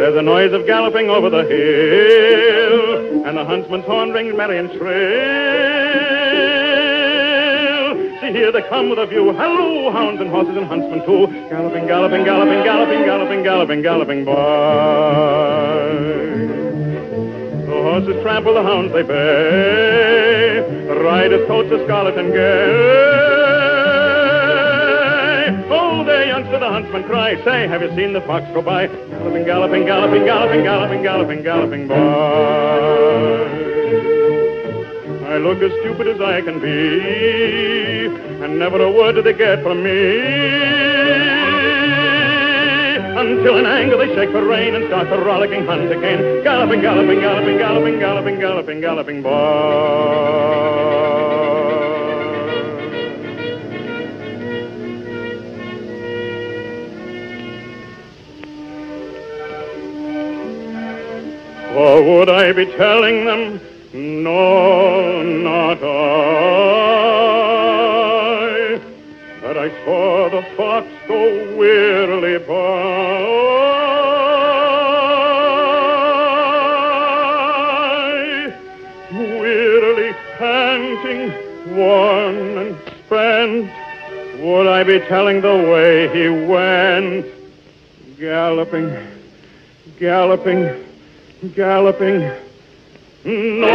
There's a noise of galloping over the hill, and the huntsman's horn rings merry and shrill. See, here they come with a view. Halloo, hounds and horses and huntsmen too. Galloping, galloping, galloping, galloping, galloping, galloping, galloping by. The horses trample, the hounds they bay. The riders coats the scarlet and gay. Huntsman cry. Say, have you seen the fox go by? Galloping, galloping, galloping, galloping, galloping, galloping, galloping by. I look as stupid as I can be, and never a word do they get from me. Until in anger they shake the rein and start the rollicking hunt again. Galloping, galloping, galloping, galloping, galloping, galloping, galloping by. Or would I be telling them? No, not I. That I saw the fox go wearily by. Wearily panting, worn and spent. Would I be telling the way he went? Galloping, galloping galloping. No.